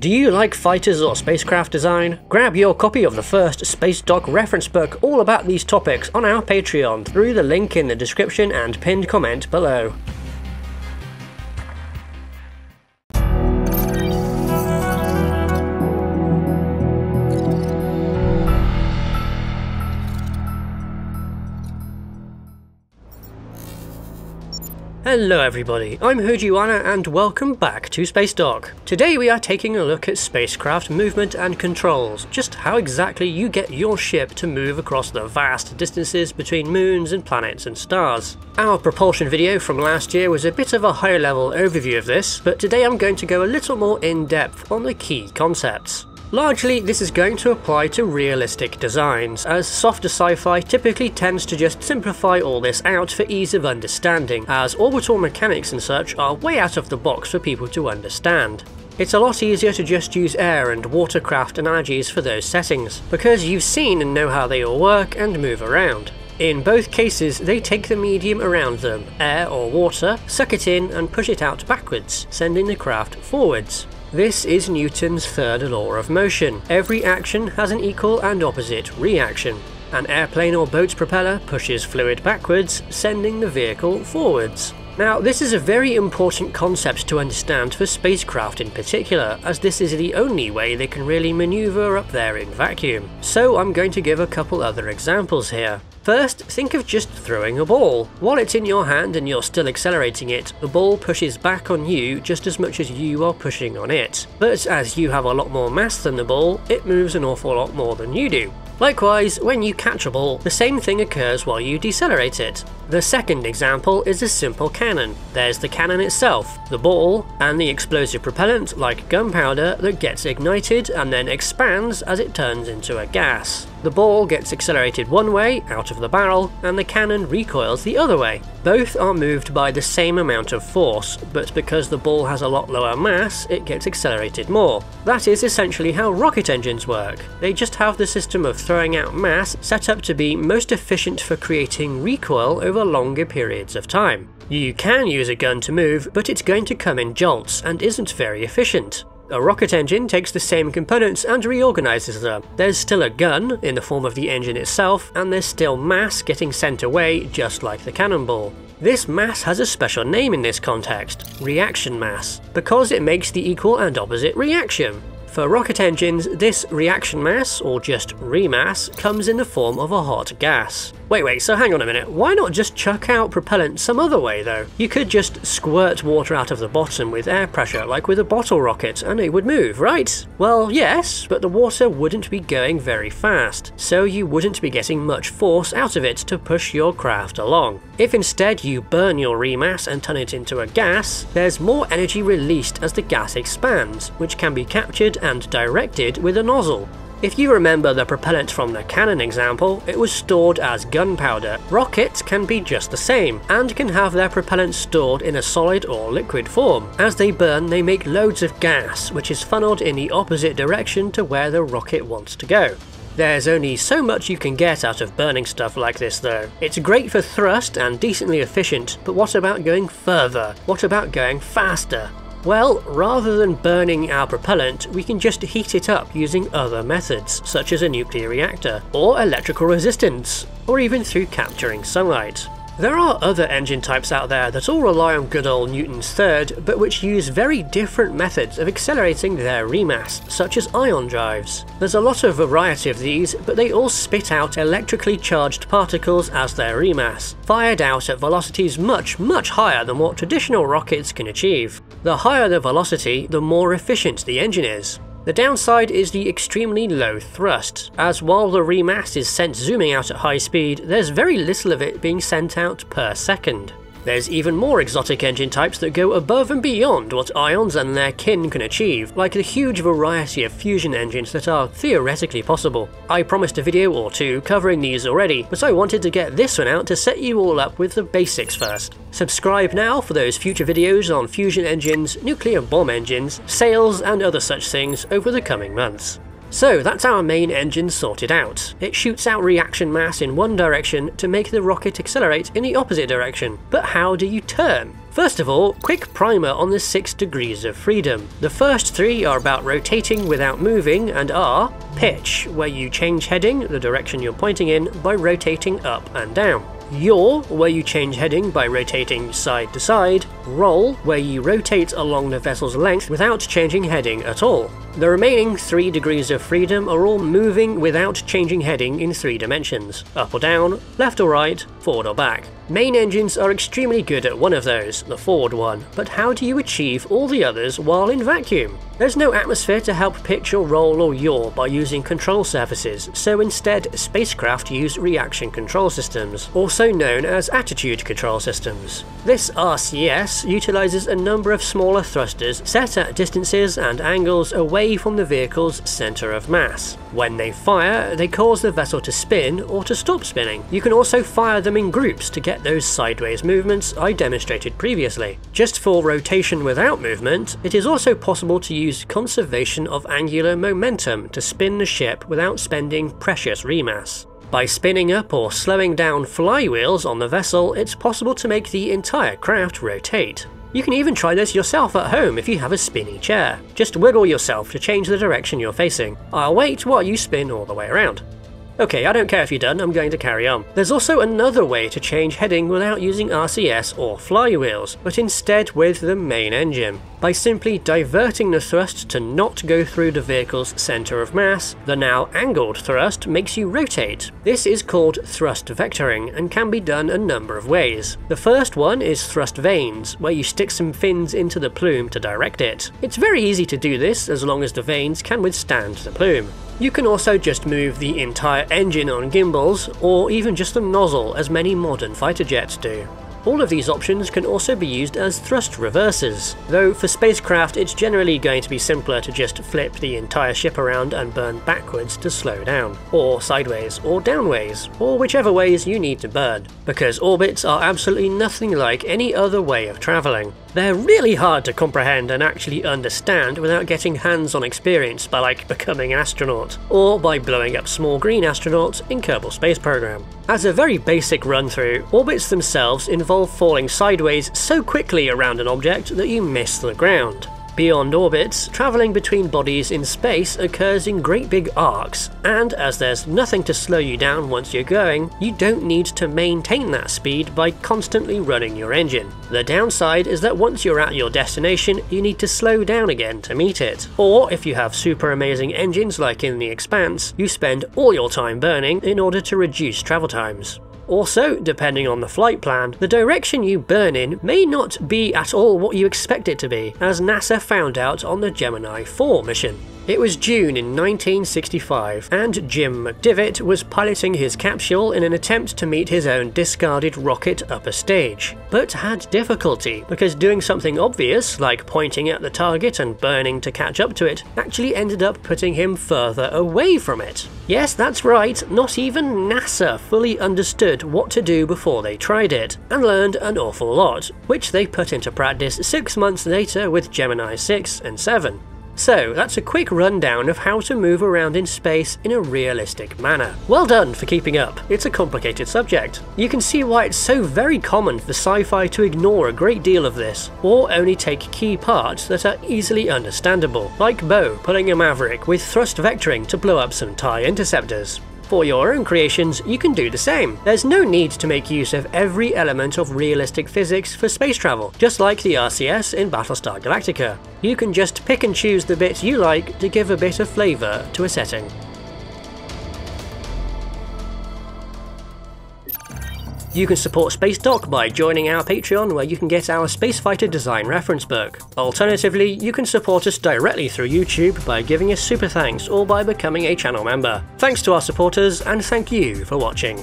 Do you like fighters or spacecraft design? Grab your copy of the first Spacedock reference book all about these topics on our Patreon through the link in the description and pinned comment below. Hello everybody, I'm Hujiwana and welcome back to Spacedock. Today we are taking a look at spacecraft movement and controls, just how exactly you get your ship to move across the vast distances between moons and planets and stars. Our propulsion video from last year was a bit of a higher level overview of this, but today I'm going to go a little more in depth on the key concepts. Largely, this is going to apply to realistic designs, as softer sci-fi typically tends to just simplify all this out for ease of understanding, as orbital mechanics and such are way out of the box for people to understand. It's a lot easier to just use air and watercraft analogies for those settings, because you've seen and know how they all work and move around. In both cases, they take the medium around them, air or water, suck it in and push it out backwards, sending the craft forwards. This is Newton's third law of motion. Every action has an equal and opposite reaction. An airplane or boat's propeller pushes fluid backwards, sending the vehicle forwards. Now, this is a very important concept to understand for spacecraft in particular, as this is the only way they can really maneuver up there in vacuum. So I'm going to give a couple other examples here. First, think of just throwing a ball. While it's in your hand and you're still accelerating it, the ball pushes back on you just as much as you are pushing on it. But as you have a lot more mass than the ball, it moves an awful lot more than you do. Likewise, when you catch a ball, the same thing occurs while you decelerate it. The second example is a simple cannon. There's the cannon itself, the ball, and the explosive propellant, like gunpowder, that gets ignited and then expands as it turns into a gas. The ball gets accelerated one way, out of the barrel, and the cannon recoils the other way. Both are moved by the same amount of force, but because the ball has a lot lower mass, it gets accelerated more. That is essentially how rocket engines work. They just have the system of throwing out mass set up to be most efficient for creating recoil over longer periods of time. You can use a gun to move, but it's going to come in jolts and isn't very efficient. A rocket engine takes the same components and reorganizes them. There's still a gun, in the form of the engine itself, and there's still mass getting sent away just like the cannonball. This mass has a special name in this context, reaction mass, because it makes the equal and opposite reaction. For rocket engines, this reaction mass, or just remass, comes in the form of a hot gas. Wait, wait, so hang on a minute, why not just chuck out propellant some other way though? You could just squirt water out of the bottom with air pressure, like with a bottle rocket, and it would move, right? Well, yes, but the water wouldn't be going very fast, so you wouldn't be getting much force out of it to push your craft along. If instead you burn your remass and turn it into a gas, there's more energy released as the gas expands, which can be captured and directed with a nozzle. If you remember the propellant from the cannon example, it was stored as gunpowder. Rockets can be just the same, and can have their propellant stored in a solid or liquid form. As they burn, they make loads of gas, which is funneled in the opposite direction to where the rocket wants to go. There's only so much you can get out of burning stuff like this though. It's great for thrust and decently efficient, but what about going further? What about going faster? Well, rather than burning our propellant, we can just heat it up using other methods, such as a nuclear reactor, or electrical resistance, or even through capturing sunlight. There are other engine types out there that all rely on good old Newton's third, but which use very different methods of accelerating their remass, such as ion drives. There's a lot of variety of these, but they all spit out electrically charged particles as their remass, fired out at velocities much, much higher than what traditional rockets can achieve. The higher the velocity, the more efficient the engine is. The downside is the extremely low thrust, as while the remass is sent zooming out at high speed, there's very little of it being sent out per second. There's even more exotic engine types that go above and beyond what ions and their kin can achieve, like the huge variety of fusion engines that are theoretically possible. I promised a video or two covering these already, but I wanted to get this one out to set you all up with the basics first. Subscribe now for those future videos on fusion engines, nuclear bomb engines, sails and other such things over the coming months. So that's our main engine sorted out. It shoots out reaction mass in one direction to make the rocket accelerate in the opposite direction. But how do you turn? First of all, quick primer on the 6 degrees of freedom. The first three are about rotating without moving and are pitch, where you change heading, the direction you're pointing in, by rotating up and down. Yaw, where you change heading by rotating side to side. Roll, where you rotate along the vessel's length without changing heading at all. The remaining three degrees of freedom are all moving without changing heading in three dimensions up or down, left or right, forward or back. Main engines are extremely good at one of those, the forward one, but how do you achieve all the others while in vacuum? There's no atmosphere to help pitch or roll or yaw by using control surfaces, so instead spacecraft use reaction control systems, also known as attitude control systems. This RCS utilizes a number of smaller thrusters set at distances and angles away from the vehicle's center of mass. When they fire, they cause the vessel to spin or to stop spinning. You can also fire them in groups to get those sideways movements I demonstrated previously. Just for rotation without movement, it is also possible to use conservation of angular momentum to spin the ship without spending precious remass. By spinning up or slowing down flywheels on the vessel, it's possible to make the entire craft rotate. You can even try this yourself at home if you have a spinny chair. Just wiggle yourself to change the direction you're facing. I'll wait while you spin all the way around. Okay, I don't care if you're done, I'm going to carry on. There's also another way to change heading without using RCS or flywheels, but instead with the main engine. By simply diverting the thrust to not go through the vehicle's centre of mass, the now angled thrust makes you rotate. This is called thrust vectoring and can be done a number of ways. The first one is thrust vanes, where you stick some fins into the plume to direct it. It's very easy to do this as long as the vanes can withstand the plume. You can also just move the entire engine on gimbals, or even just the nozzle as many modern fighter jets do. All of these options can also be used as thrust reversers, though for spacecraft it's generally going to be simpler to just flip the entire ship around and burn backwards to slow down, or sideways, or downways, or whichever ways you need to burn, because orbits are absolutely nothing like any other way of travelling. They're really hard to comprehend and actually understand without getting hands-on experience by like becoming an astronaut, or by blowing up small green astronauts in Kerbal Space Program. As a very basic run-through, orbits themselves involve falling sideways so quickly around an object that you miss the ground. Beyond orbits, travelling between bodies in space occurs in great big arcs, and as there's nothing to slow you down once you're going, you don't need to maintain that speed by constantly running your engine. The downside is that once you're at your destination, you need to slow down again to meet it. Or if you have super amazing engines like in The Expanse, you spend all your time burning in order to reduce travel times. Also, depending on the flight plan, the direction you burn in may not be at all what you expect it to be, as NASA found out on the Gemini 4 mission. It was June in 1965, and Jim McDivitt was piloting his capsule in an attempt to meet his own discarded rocket upper stage, but had difficulty because doing something obvious, like pointing at the target and burning to catch up to it, actually ended up putting him further away from it. Yes, that's right, not even NASA fully understood what to do before they tried it, and learned an awful lot, which they put into practice six months later with Gemini 6 and 7. So that's a quick rundown of how to move around in space in a realistic manner. Well done for keeping up, it's a complicated subject. You can see why it's so very common for sci-fi to ignore a great deal of this, or only take key parts that are easily understandable, like Bo pulling a Maverick with thrust vectoring to blow up some TIE interceptors. For your own creations, you can do the same. There's no need to make use of every element of realistic physics for space travel, just like the RCS in Battlestar Galactica. You can just pick and choose the bits you like to give a bit of flavour to a setting. You can support Spacedock by joining our Patreon where you can get our Space Fighter design reference book. Alternatively, you can support us directly through YouTube by giving us super thanks or by becoming a channel member. Thanks to our supporters and thank you for watching.